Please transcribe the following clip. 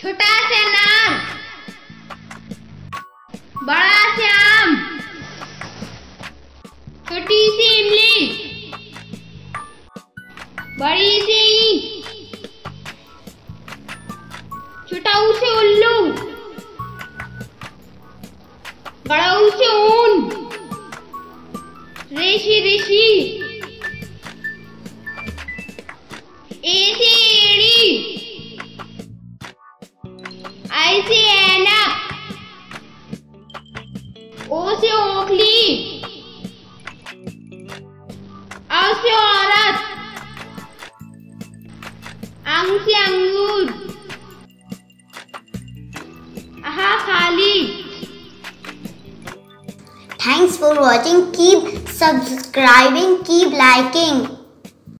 छोटा से नाग बड़ा से आम। छोटी सी इमली। बड़ी सी छोटाऊ से उल्लू। बड़ा से ऊन। ऋषि ऋषि। ए से आई से ऐनक ओ से ओखली आ से औरत अंग से अंगूर आहा खाली Thanks for watching. Keep subscribing, keep liking.